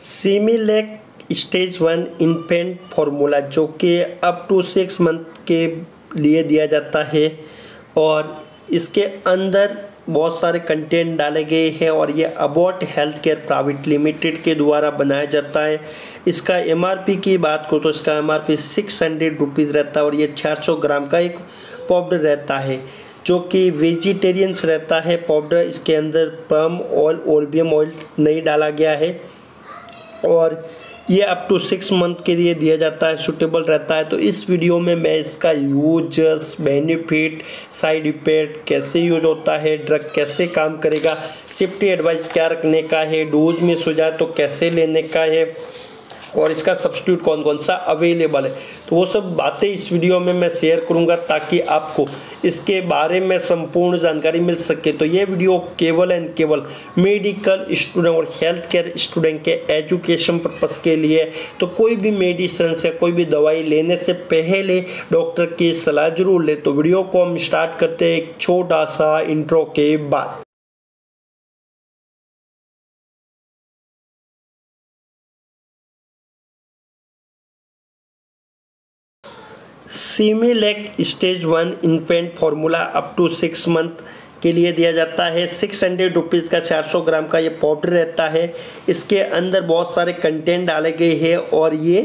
Similac stage one infant formula जो कि up to six month के लिए दिया जाता है और इसके अंदर बहुत सारे कंटेंट डाले गए हैं और ये Abbott health care private limited के द्वारा बनाया जाता है। इसका एमआरपी की बात करो तो इसका एमआरपी सिक्स हंड्रेड रुपीज़ रहता है और ये चार सौ ग्राम का एक पाउडर रहता है, जो कि वेजिटेरियंस रहता है। पाउडर इसके अंदर पम ऑयल ओल्बियम ऑयल नहीं डाला गया है। और ये अप टू सिक्स मंथ के लिए दिया जाता है सुटेबल रहता है। तो इस वीडियो में मैं इसका यूज़र्स बेनिफिट साइड इफ़ेक्ट कैसे यूज़ होता है ड्रग कैसे काम करेगा सेफ्टी एडवाइस क्या रखने का है डोज मिस हो जाए तो कैसे लेने का है और इसका सब्सिट्यूट कौन कौन सा अवेलेबल है। तो वो सब बातें इस वीडियो में मैं शेयर करूँगा ताकि आपको इसके बारे में संपूर्ण जानकारी मिल सके। तो ये वीडियो केवल एंड केवल मेडिकल स्टूडेंट और हेल्थ केयर स्टूडेंट के एजुकेशन पर्पज़ के लिए तो कोई भी मेडिसिन से, कोई भी दवाई लेने से पहले डॉक्टर की सलाह ज़रूर ले। तो वीडियो को हम स्टार्ट करते हैं एक छोटा सा इंट्रो के बाद। Similac stage one infant formula up to six month के लिए दिया जाता है। सिक्स हंड्रेड रुपीज़ का चार सौ ग्राम का ये पाउडर रहता है। इसके अंदर बहुत सारे कंटेंट डाले गए हैं और ये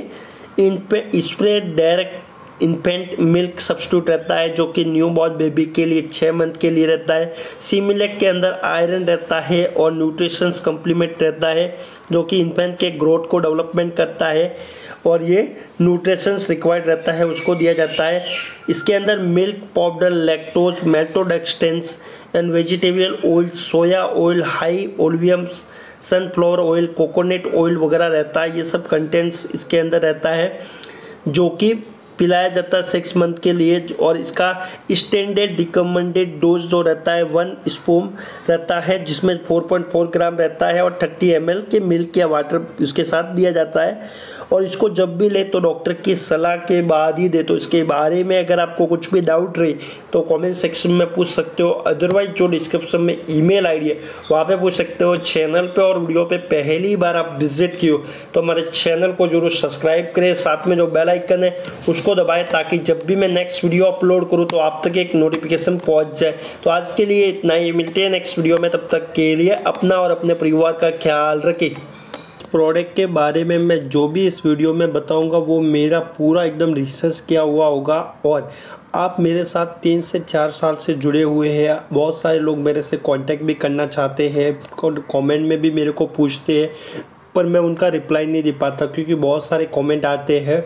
in spray direct infant milk substitute रहता है, जो कि न्यू बॉर्न बेबी के लिए छः मंथ के लिए रहता है। सीमिलेक के अंदर आयरन रहता है और न्यूट्रिशंस कम्प्लीमेंट रहता है, जो कि इन्फेंट के ग्रोथ को डेवलपमेंट करता है। और ये न्यूट्रिशंस रिक्वायर्ड रहता है, उसको दिया जाता है। इसके अंदर milk powder, lactose, maltodextrins and vegetable oil, soya oil, high oleic sunflower oil, coconut oil वगैरह रहता है। ये सब कंटेंट्स इसके अंदर रहता है, जो कि पिलाया जाता है सिक्स मंथ के लिए, और इसका स्टैंडर्ड रिकमेंडेड डोज जो रहता है वन स्पून रहता है, जिसमें 4.4 ग्राम रहता है और 30 एम के मिल्क या वाटर उसके साथ दिया जाता है। और इसको जब भी ले तो डॉक्टर की सलाह के बाद ही दे तो इसके बारे में अगर आपको कुछ भी डाउट रही तो कमेंट सेक्शन में पूछ सकते हो। अदरवाइज़ जो डिस्क्रिप्शन में ईमेल आईडी है, वहाँ पे पूछ सकते हो। चैनल पे और वीडियो पे पहली बार आप विज़िट किए हो तो हमारे चैनल को ज़रूर सब्सक्राइब करें। साथ में जो बेल आइकन है, उसको दबाएँ ताकि जब भी मैं नेक्स्ट वीडियो अपलोड करूँ तो आप तक एक नोटिफिकेशन पहुँच जाए। तो आज के लिए इतना ही। मिलते हैं नेक्स्ट वीडियो में। तब तक के लिए अपना और अपने परिवार का ख्याल रखें। प्रोडक्ट के बारे में मैं जो भी इस वीडियो में बताऊँगा, वो मेरा पूरा एकदम रिसर्च किया हुआ होगा और आप मेरे साथ तीन से चार साल से जुड़े हुए हैं। बहुत सारे लोग मेरे से कांटेक्ट भी करना चाहते हैं कमेंट में भी मेरे को पूछते हैं, पर मैं उनका रिप्लाई नहीं दे पाता क्योंकि बहुत सारे कमेंट आते हैं।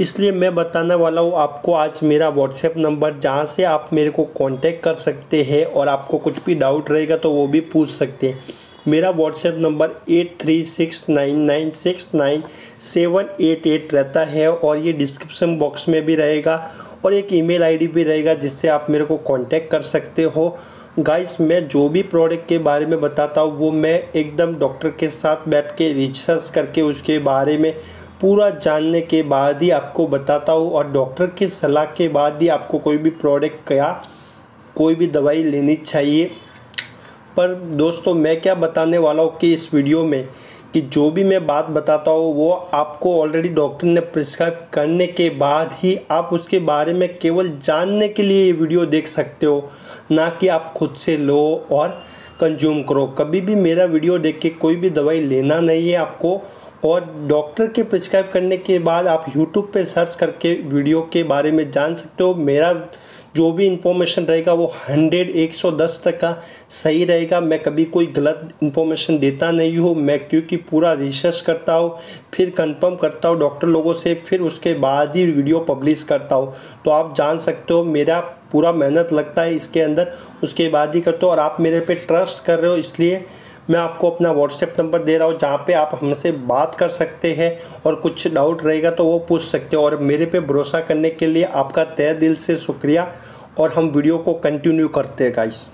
इसलिए मैं बताने वाला हूँ, आपको आज मेरा व्हाट्सएप नंबर जहाँ से आप मेरे को कांटेक्ट कर सकते हैं और आपको कुछ भी डाउट रहेगा तो वो भी पूछ सकते हैं। मेरा WhatsApp number eight three six nine nine six nine seven eight eight रहता है और ये डिस्क्रिप्शन बॉक्स में भी रहेगा और एक ईमेल आईडी भी रहेगा जिससे आप मेरे को कांटेक्ट कर सकते हो। गाइस मैं जो भी प्रोडक्ट के बारे में बताता हूँ, वो मैं एकदम डॉक्टर के साथ बैठ के रिसर्च करके उसके बारे में पूरा जानने के बाद ही आपको बताता हूँ और डॉक्टर की सलाह के बाद ही आपको कोई भी प्रोडक्ट या कोई भी दवाई लेनी चाहिए। पर दोस्तों, मैं क्या बताने वाला हूँ कि इस वीडियो में कि जो भी मैं बात बताता हूँ, वो आपको ऑलरेडी डॉक्टर ने प्रिस्क्राइब करने के बाद ही आप उसके बारे में केवल जानने के लिए ये वीडियो देख सकते हो, ना कि आप खुद से लो और कंज्यूम करो। कभी भी मेरा वीडियो देख के कोई भी दवाई लेना नहीं है, आपको और डॉक्टर के प्रिस्क्राइब करने के बाद आप यूट्यूब पे सर्च करके वीडियो के बारे में जान सकते हो। मेरा जो भी इंफॉर्मेशन रहेगा वो हंड्रेड एक सौ दस तक का सही रहेगा। मैं कभी कोई गलत इंफॉर्मेशन देता नहीं हूँ। मैं क्योंकि पूरा रिसर्च करता हूँ, फिर कंफर्म करता हूँ डॉक्टर लोगों से, फिर उसके बाद ही वीडियो पब्लिश करता हूँ। तो आप जान सकते हो, मेरा पूरा मेहनत लगता है इसके अंदर, उसके बाद ही करते हो। और आप मेरे पे ट्रस्ट कर रहे हो, इसलिए मैं आपको अपना व्हाट्सएप नंबर दे रहा हूँ, जहाँ पे आप हमसे बात कर सकते हैं और कुछ डाउट रहेगा तो वो पूछ सकते हो। और मेरे पे भरोसा करने के लिए आपका तय दिल से शुक्रिया और हम वीडियो को कंटिन्यू करते हैं गाइस